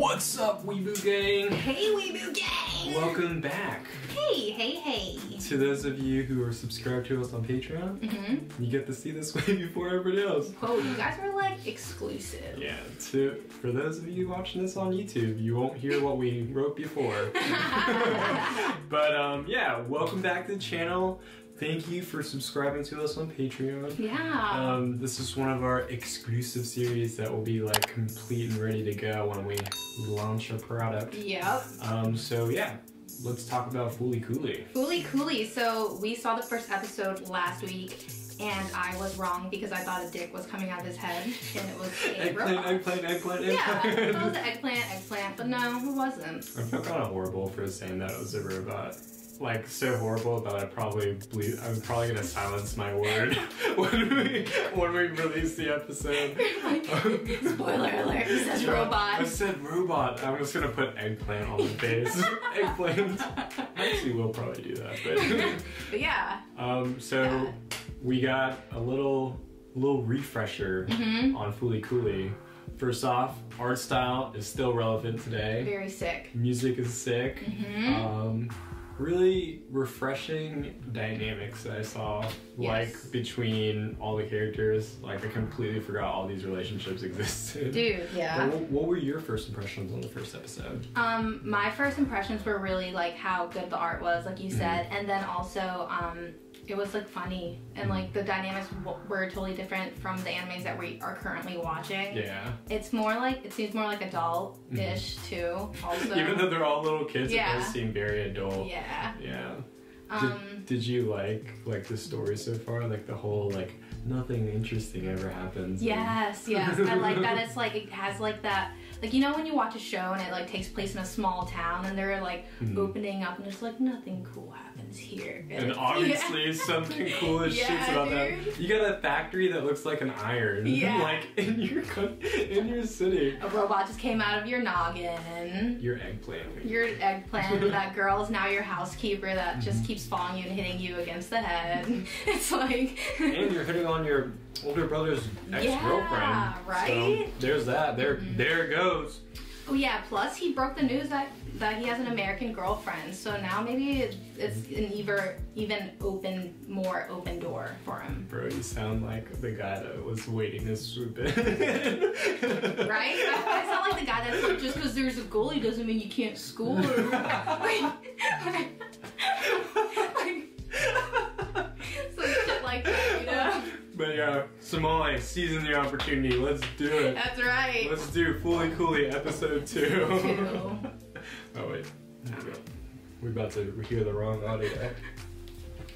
What's up, Wibu Gang? Hey, Wibu Gang! Welcome back. Hey, hey, hey. To those of you who are subscribed to us on Patreon, Mm-hmm. you get to see this way before everybody else. Whoa, you guys are like exclusive. Yeah, to for those of you watching this on YouTube, you won't hear what we wrote before. but um, yeah, welcome back to the channel. Thank you for subscribing to us on Patreon. Yeah. Um, this is one of our exclusive series that will be like complete and ready to go when we launch our product. yep. Um, so yeah, let's talk about Fooly Cooly. Fooly Cooly. So we saw the first episode last week, and I was wrong because I thought a dick was coming out of his head, and it was a Eggplant, robot. eggplant, eggplant, Yeah, I thought it was eggplant. an eggplant, eggplant, but no, it wasn't. I feel kind of horrible for saying that it was a robot. Like so horrible that I probably ble- I'm probably gonna silence my word when we when we release the episode. Spoiler alert, he says I robot. said robot. I'm just gonna put eggplant on the face. eggplant. Actually, we'll probably do that. But But yeah. um, so we got a little little refresher Mm-hmm. on Fooly Cooly. First off, art style is still relevant today. Very sick. Music is sick. Mhm. Um, really refreshing dynamics that I saw, like between all the characters. Like I completely forgot all these relationships existed. Dude, yeah. What, what were your first impressions on the first episode? Um, my first impressions were really like how good the art was, like you said, and then also um, it was like funny and like the dynamics w- were totally different from the animes that we are currently watching. Yeah. It's more like it seems more like adult-ish too. Also, Even though they're all little kids, it Yeah. does seem very adult. yeah. Yeah. Um, did, did you like like the story so far? Like the whole like nothing interesting ever happens. and- Yes, yes. I like that it's like it has like that like you know when you watch a show and it like takes place in a small town and they're like Mhm. opening up and there's like nothing cool happens here. And obviously something cool as Yeah, shit's about dude. that. You got a factory that looks like an iron. Yeah. like in your in your city. A robot just came out of your noggin. Your eggplant. Your eggplant, that girl is now your housekeeper that Mm-hmm. just keeps following you and hitting you against the head. It's like and you're hitting on your older brother's ex-girlfriend. Yeah, right? So there's that. There Mhm. there it goes. Oh yeah, plus he broke the news that that he has an American girlfriend. So now maybe it's, it's an even even open more open door for him. Bro, you sound like the guy that was waiting to swoop in. Right? I, I sound like the guy that's like, just because there's a goalie doesn't mean you can't score. But uh, yeah, Somali, seize your opportunity. Let's do it. That's right. Let's do Fooly Cooly episode two. Two. oh wait, we're about to hear the wrong audio.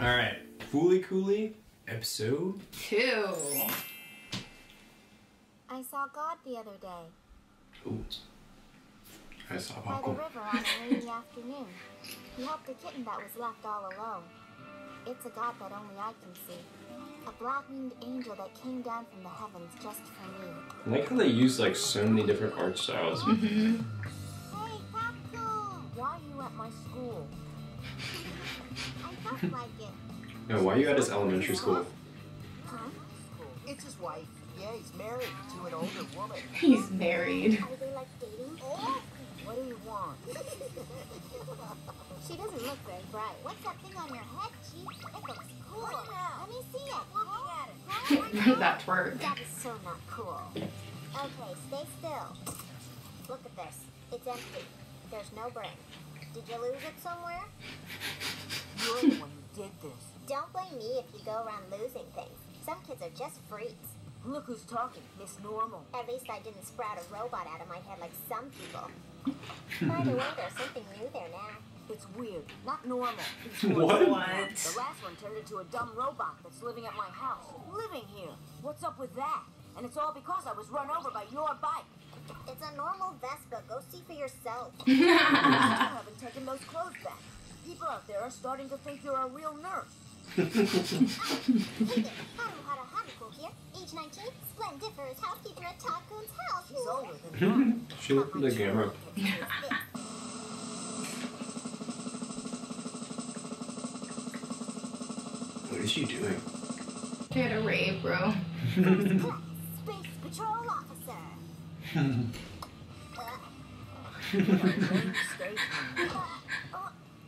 All right, Fooly Cooly episode. Two. I saw God the other day Ooh. I saw by the river on a rainy afternoon. He helped a kitten that was left all alone. It's a God that only I can see. A black-winged angel that came down from the heavens just for me. I like how they use like so many different art styles. Mm-hmm. Hey, Papu! Why are you at my school? I felt like it. No, why are you at his elementary school? Huh? It's his wife. Yeah, he's married to an older woman. He's married. Are they like dating? Oh, what do you want? She doesn't look very bright. What's that thing on your head, Chief? It looks cool. Let me see it. Looking at it. Huh? that twerk. That is so not cool. Okay, stay still. Look at this. It's empty. There's no brain. Did you lose it somewhere? You're the one who did this. Don't blame me if you go around losing things. Some kids are just freaks. Look who's talking, Miss Normal. At least I didn't sprout a robot out of my head like some people. By the way, there's something new there now. It's weird, not normal. What? The last one turned into a dumb robot that's living at my house. Living here. What's up with that? And it's all because I was run over by your bike. It's a normal Vespa. Go see for yourself. You still haven't taken those clothes back. People out there are starting to think you're a real nurse. Hey there, Haru is she doing? She had a rave, bro. Space Patrol Officer. Stay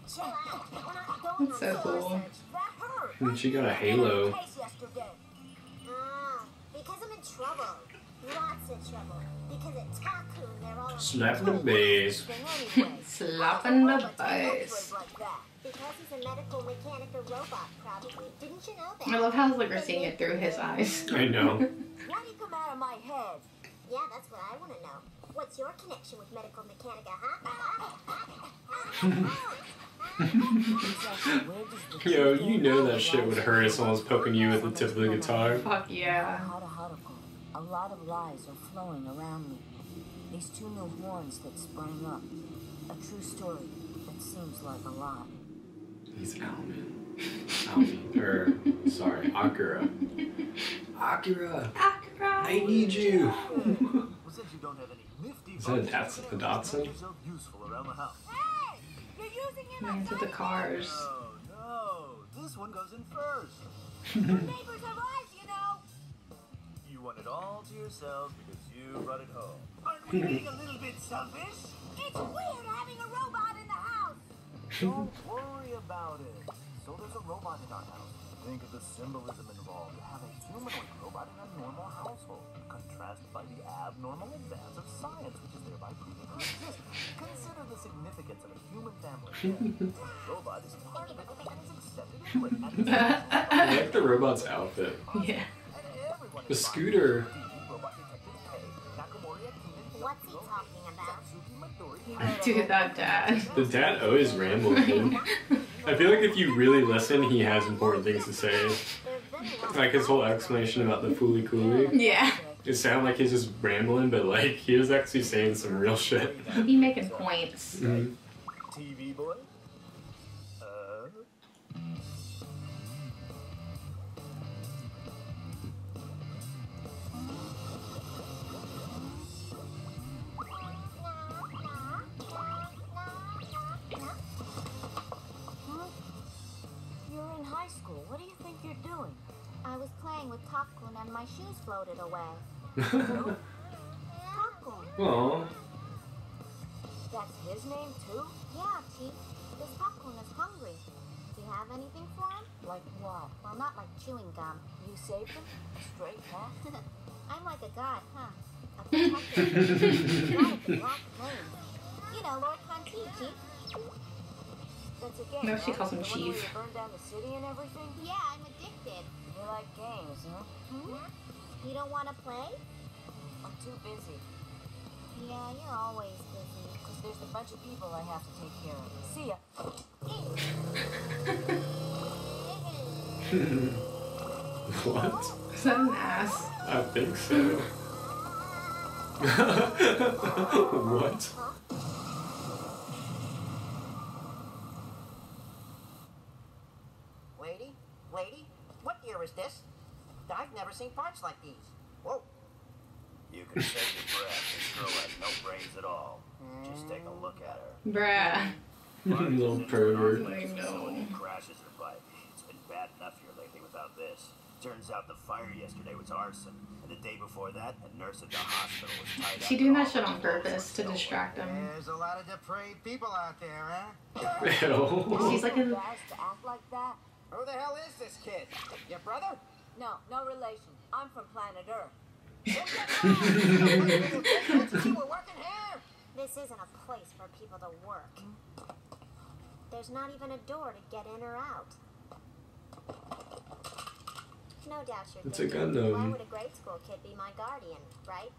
Chill out. We're not going That's so cool. That hurt. And she got a halo. Case yesterday. Because I'm in trouble. Lots of trouble. Because at Taku, they're all Slap in the face. Thing anyway. Slapping the Robots can face. upgrade like that. Because he's a medical mechanical robot, probably. Didn't you know that? I love how like we're seeing it through his eyes. I know. Why do you come out of my head? Yeah, that's what I want to know. What's your connection with medical mechanica, huh? Where does the Yo, you know that shit would hurt if someone's poking you with the tip of the guitar. Fuck yeah. A lot of lies are flowing around me. These two new horns that sprang up. A true story that seems like a lie. He's Alman. Alman. Or, sorry, Akira. Akira! Akira! I need you! Well, since you don't have any nifty Is that a buttons, Dats- a Datsun? useful around the house. Hey! You're using him Man, the cars. Oh no, this one goes in first. neighbors have eyes, you know. You want it all to yourselves because you brought it home. Aren't we being a little bit selfish? It's weird having a robot in the house. Don't worry about it. So there's a robot in our house. Think of the symbolism involved to have a humanoid robot in a normal household, contrasted by the abnormal advance of science, which is thereby proving to exist. Consider the significance of a human family. robot is part of it and is accepted and written I like the robot's outfit. Yeah. The scooter. Dude, that dad. The dad always rambling. I feel like if you really listen, he has important things to say. They're very well Like his whole explanation about the Fooly Cooly. Yeah. It sounded like he's just rambling, but like he was actually saying some real shit. He be making points. Mhm. TV boy. Playing with Takkun and my shoes floated away. Takkun. Aw. That's his name too? Yeah, Chief. This Takkun is hungry. Do you have anything for him? Like what? Well, not like chewing gum. You saved him? Straight huh? I'm like a god, huh? A protector. god of the Black Plains. You know, Lord Canti, Chief. That's a game. No, she calls him the Chief. burn down the city and everything? Yeah, I'm addicted. You like games, huh? Hmm? You don't want to play? I'm too busy. Yeah, you're always busy. Because there's a bunch of people I have to take care of. See ya. what? Is that an ass? I think so. what? Lady? Lady? What year is this? I've never seen parts like these. Whoa. you can save your breath. This girl has no brains at all. Just take a look at her. Bruh. you Little pervert. I know. Crashes her bike. It's been bad enough here lately without this. Turns out the fire yesterday was arson, and the day before that, a nurse at the hospital was tied. She doing that shit on purpose to distract him. There's a lot of depraved people out there, huh? She's like a act like that? Who the hell is this kid? Your brother? No, no relation. I'm from planet Earth. We're working here. This isn't a place for people to work. There's not even a door to get in or out. No doubt you're It's a thinking, Gundam. Why would a grade school kid be my guardian, right?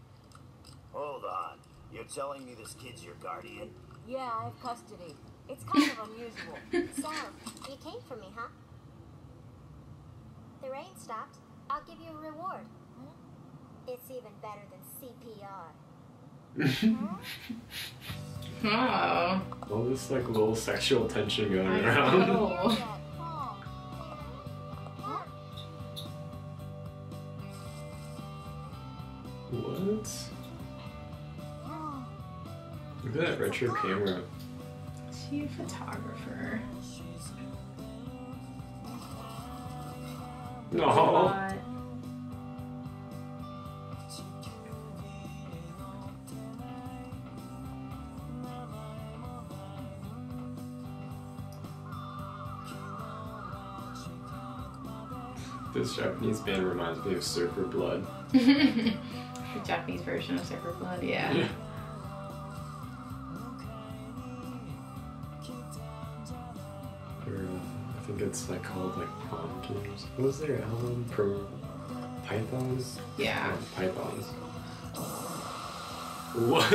Hold on. You're telling me this kid's your guardian? Yeah, I have custody. It's kind of unusual. So, you came for me, huh? The rain stopped. I'll give you a reward. Hmm? It's even better than CPR. Oh. All this like little sexual tension going I around. know. What? Look at that retro camera. She a photographer. No. This Japanese band reminds me of Surfer Blood. the Japanese version of Surfer Blood, yeah. yeah. It's like called like Pumpkins. What was their album? Pro Pythons? Yeah. Oh, Pythons. What?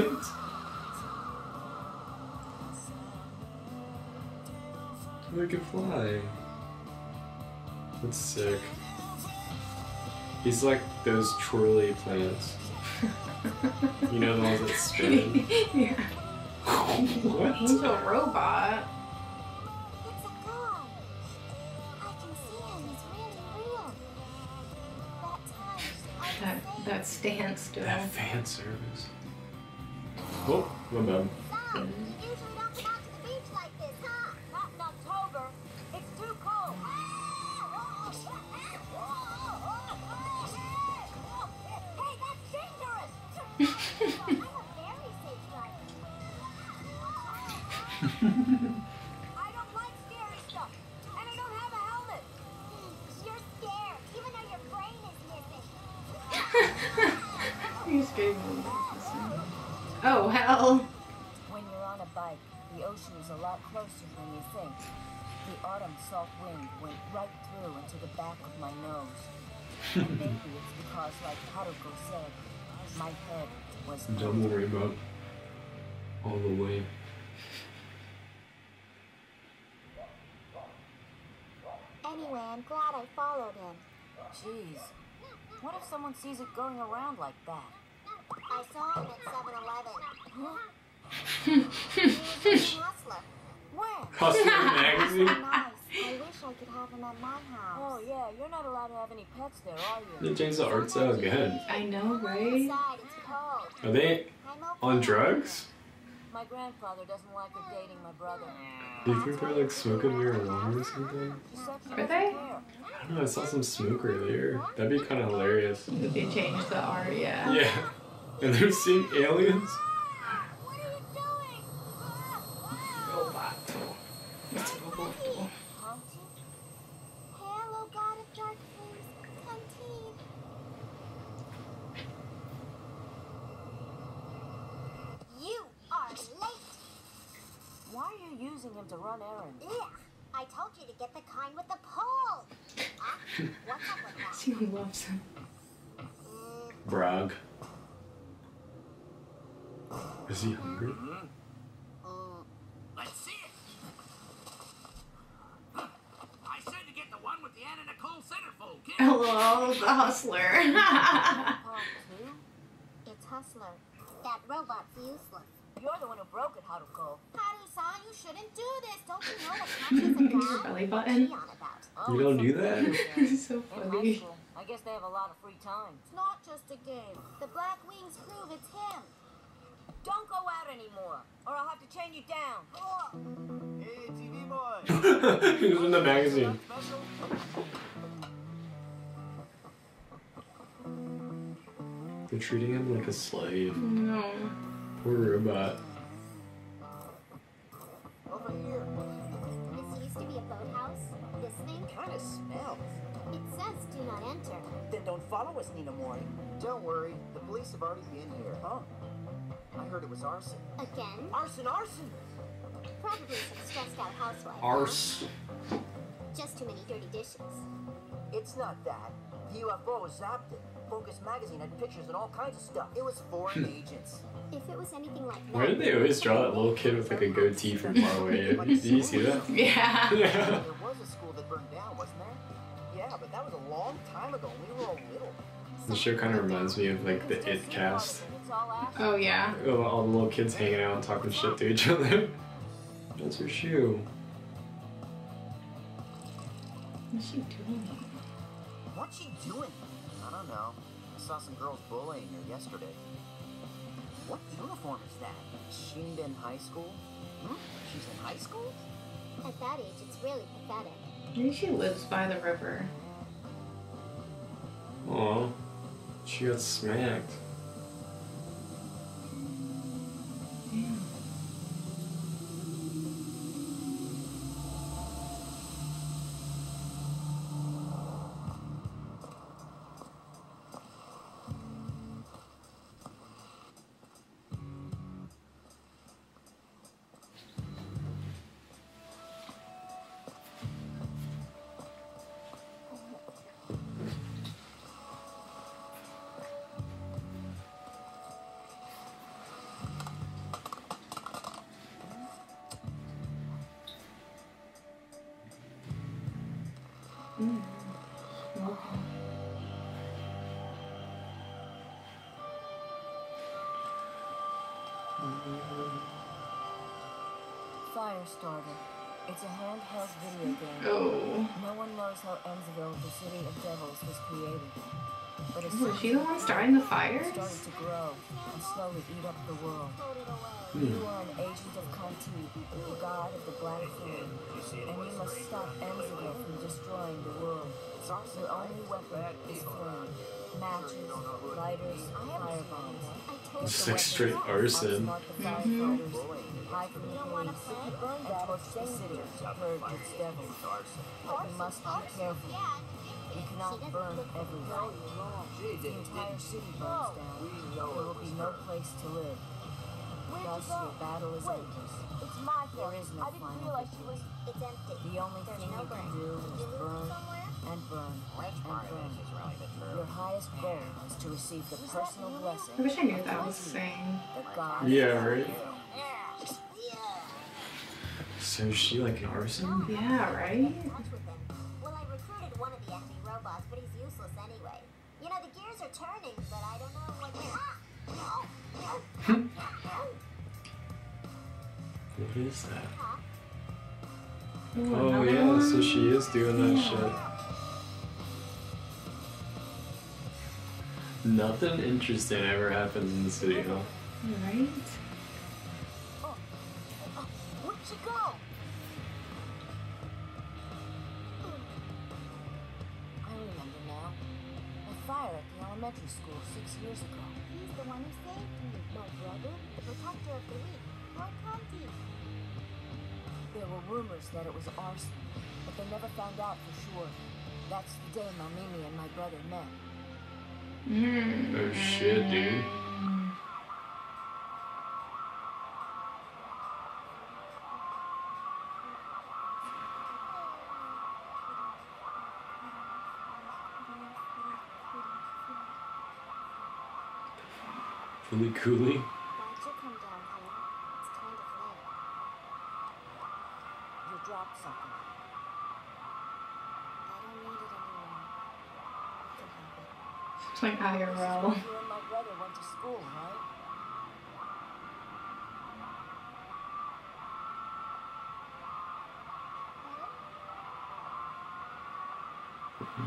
They can fly. That's sick. He's like those twirly plants. you know the ones that spin? yeah. what? He's a robot. That stance still. That fan service. Oh, my bad. Autumn salt wind went right through into the back of my nose. and maybe it's because, like Haruko said, my head was Double rainbow. All the way. Anyway, I'm glad I followed him. Jeez. What if someone sees it going around like that? I saw him at 7-Eleven. He was a hustler. Where? Hustler magazine? Nice. I wish I could have him at my house. Oh yeah, you're not allowed to have any pets there, are you? They changed the art style again. I know, right? Outside, it's cold. Are they on drugs? My grandfather doesn't like her dating my brother. Do you think they're like smoking marijuana or something? She said she Are they? I don't know, I saw some smoke earlier. That'd be kind of hilarious. If they changed the art, yeah. Yeah. And they're seeing aliens? What are you doing? Robot. It's robot. Haunted? Hello, God of Dark Flames. Canteen. You are late. Why are you using him to run errands? Ugh. I told you to get the kind with the pole. Huh? What's up with that? She loves him. Mm, Brag. Is he hungry? mm. Let's see it. I said to get the one with the Anna Nicole centerfold, kid. Hello, the hustler. It's Hustler. That robot's useless. You're the one who broke it, Haruko. Haru-san, you shouldn't do this. Don't you know what catches a Your guy? belly What's button. he on about? Oh, You don't oh, it's do something that? different. This is so In high funny. school, I guess they have a lot of free time. It's not just a game. The Black Wings prove it's him. Don't go out anymore, or I'll have to chain you down. Hey, TV boy. he was in the magazine. Special? They're treating him like a slave. No. Poor robot. Over here. This used to be a boathouse. This thing, Kind of smells. it says do not enter. Then don't follow us, Ninamori. Don't worry, the police have already been here. Oh, I heard it was arson. Again, arson, arson. probably some stressed out housewife. huh? Arse. Just too many dirty dishes. It's not that. The UFO zapped it. Focus magazine had pictures and all kinds of stuff. It was foreign hmm. agents. If it was anything like that. Why did they always draw that little kid with like a goatee from far away? Did you see that? Yeah. Yeah. There was a school that burned down, wasn't there? Yeah, but that was a long time ago. We were all little. The show kind of reminds me of like the It cast. It's all ass. Oh yeah. All the little kids hanging out and talking shit to each other. That's her shoe. What's she doing? What's she doing? I don't know. I saw some girls bullying her yesterday. What uniform is that? Shinden High School? Hmm? She's in high school? At that age, it's really pathetic. Maybe she lives by the river. Aw. She got smacked. Firestarter. It's a handheld video game. Oh. No one knows how Ensville, the city of devils, was created. But as Was soon she as the it one was starting the it fires? started to grow and slowly eat up the world. Hmm. You are an agent of Canti, the god of the Black Flame, and you must stop Enzaville from destroying the world. Your only weapon is flame. Matches, lighters, firebombs. Mm-hmm. It's like straight arson. Outsmart the firefighters, hide from the police, and torch the city to purge its devils. But must be careful. You cannot burn everyone. If the entire city burns down, there will be no place to live. Thus, your battle is endless. It's my fault. There is no I didn't realize she was. It's empty. The only There's thing no you can do is burn it somewhere? And burn Which and part of burn. this is really the Your highest goal is to receive the personal blessing I wish I knew what that was Canti, saying. the god. Yeah, right? Yeah. So is she like an arson? Mm, yeah, right? Touch with him. Well, I recruited one of the enemy robots, but he's useless anyway. You know, the gears are turning, but I don't know what. What is that? Ooh, Oh yeah, one. so she is doing that Yeah. shit. Nothing interesting ever happens in the city, huh? Right? Where'd go? I remember now. A fire at the elementary school six years ago. He's the one who saved me. My brother? The protector of the weak. Lord. There were rumors that it was arson, but they never found out for sure. That's the day Mamimi and my brother met. Mm. Oh shit, dude. Fooly Cooly. School, right?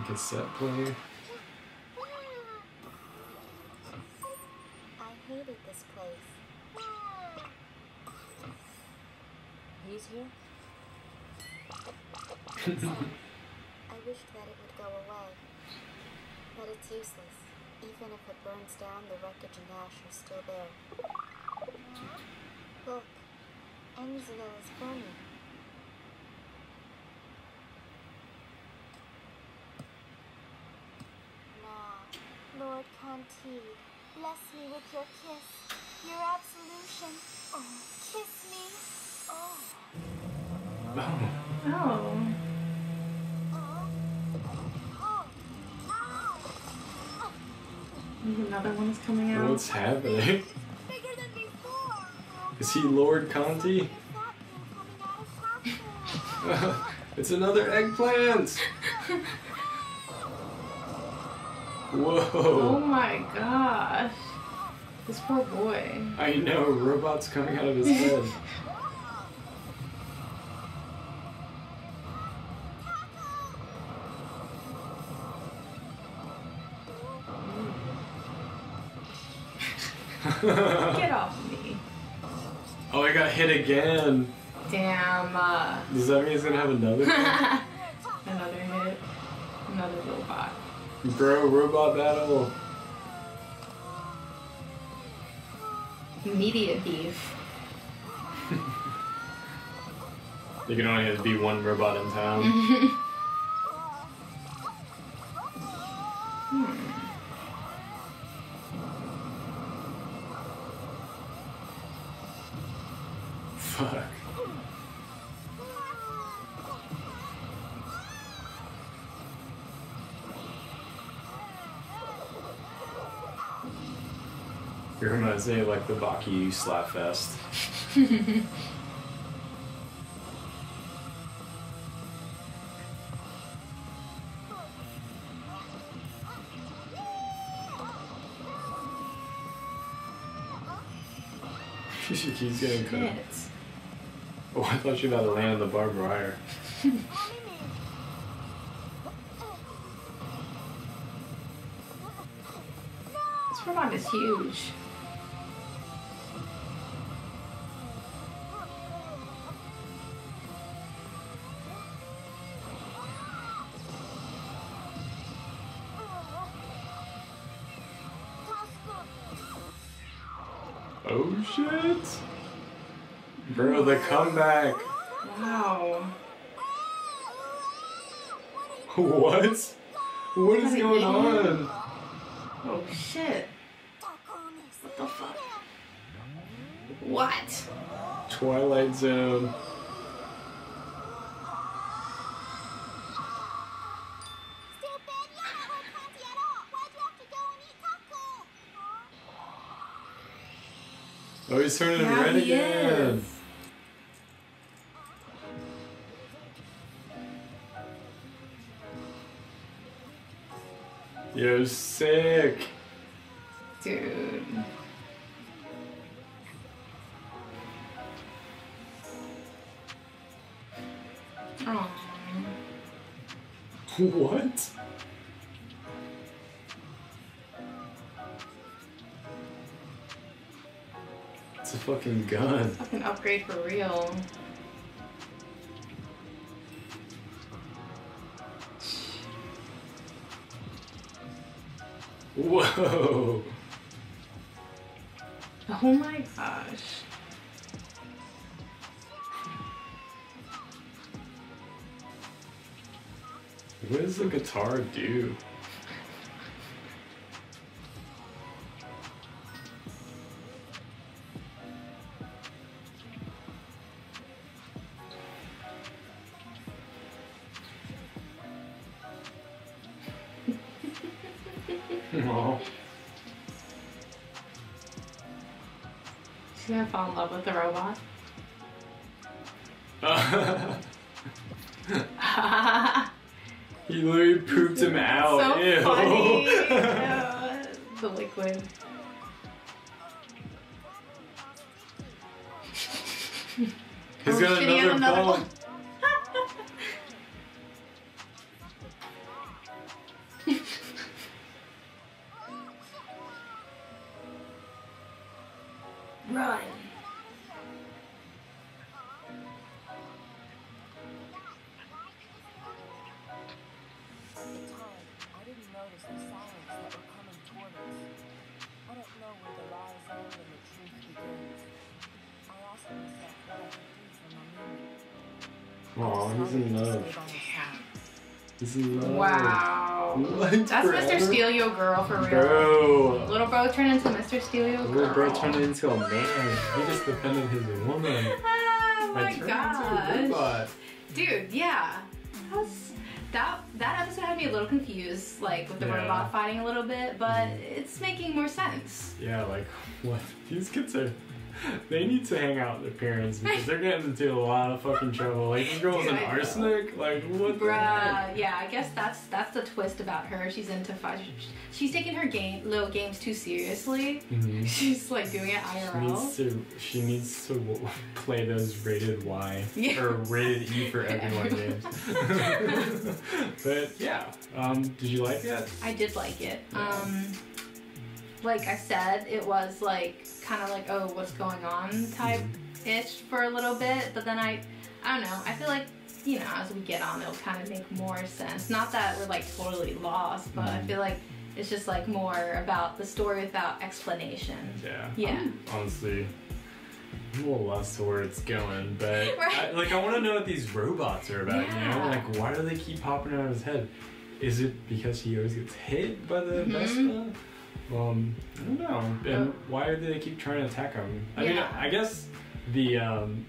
Cassette player. I hated this place. He's here? I wished that it would go away. But it's useless. Even if it burns down, the wreckage and ash are still there. Look, Enzville is burning. Now, Lord Canti, bless me with your kiss, your absolution. Oh, kiss me. Oh. Oh. Another one's coming out. What's happening? Bigger than before. Is he Lord Canti? That thing coming out of Capsule. it's another eggplant! Whoa! Oh my gosh. This poor boy. I know, robots coming out of his head. Get off me. oh, I got hit again. Damn. Uh, Does that mean he's gonna have another? another hit. Another robot. Bro, robot battle. Media beef. You can only have to be one robot in town. Reminds me of like the Baki slap fest. she keeps getting cut. Oh, I thought you were about to land on the barbed wire. This robot is huge. Shit! Bro, the comeback! Wow. What? What is going on? Oh shit. What the fuck? What? Twilight Zone. Oh, he's turning red he again. is. Yo, sick. Fucking gun. Fucking upgrade for real. Whoa. Oh my gosh. What does the guitar do? The robot. he literally pooped him out. so Ew. funny. Yeah, the liquid. He's oh, got shit, another, another ball. one. Run. In love. Wow. That's Forever? Mr. Steelio girl for real. Bro. Little bro turned into Mr. Steelio girl. Little bro turned into a man. He just defended his woman. Oh my turning into a gosh. Dude, yeah. That, that that episode had me a little confused, like with the Yeah. robot fighting a little bit, but it's making more sense. Yeah, like what? These kids are. They need to hang out with their parents because they're getting into a lot of fucking trouble. Like this girl's an arsenic. Like what? Bruh, yeah, I guess that's that's the twist about her. She's into fight. She's taking her game little games too seriously. Mhm. She's like doing it IRL. She needs to. She needs to play those rated Y Yeah. or rated E for everyone games. but yeah, um, did you like it? I did like it. Um, like I said, it was like kind of like oh, what's going on type ish for a little bit, but then I, I don't know. I feel like you know as we get on, it'll kind of make more sense. Not that we're like totally lost, but I Mhm. feel like it's just like more about the story without explanation. Yeah. Yeah. I'm honestly, I'm a little lost to where it's going, but Right. I, like I want to know what these robots are about. You know, Yeah. like why do they keep popping out of his head? Is it because he always gets hit by the Mhm. Vespa? Um, I don't know. And Oh. why do they keep trying to attack him? I mean, I guess the um,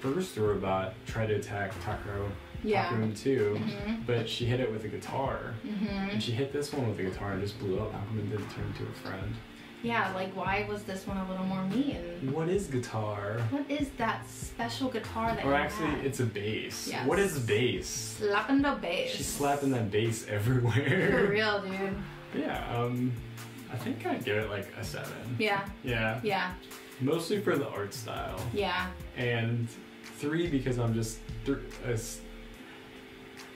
first robot tried to attack Taco. Yeah. Takkun too, Mhm. but she hit it with a guitar. Mhm. And she hit this one with a guitar and just blew up. How come it didn't turn into a friend? Yeah, like why was this one a little more mean? What is guitar? What is that special guitar that Or you actually, have? it's a bass. Yes. What is bass? slapping the bass. She's slapping that bass everywhere. For real, dude. yeah, um, I think I'd give it like a seven. Yeah, Yeah, yeah, mostly for the art style yeah. and three because I'm just th- uh,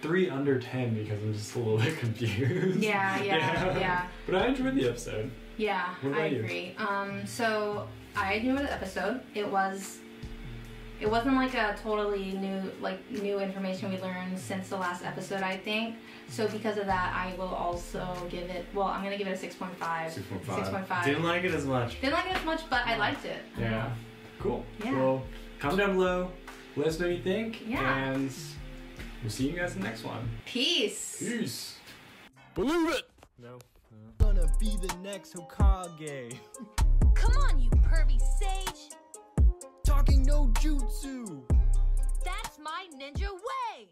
three under ten because I'm just a little bit confused. Yeah, yeah, yeah. But I enjoyed the episode. Yeah, What I you? agree. Um, so I knew the episode. It was. It wasn't like a totally new, like new information we learned since the last episode. I think so. Because of that, I will also give it. Well, I'm gonna give it a six point five. Six point five. Six point five. Didn't like it as much. Didn't like it as much, but I liked it. Yeah. Cool. Yeah. Well, comment down below. Let us know what you think. Yeah. And we'll see you guys in the next one. Peace. Peace. Believe it! No. Gonna be the next Hokage. Come on, you pervy sage! Talking no jutsu. That's my ninja way!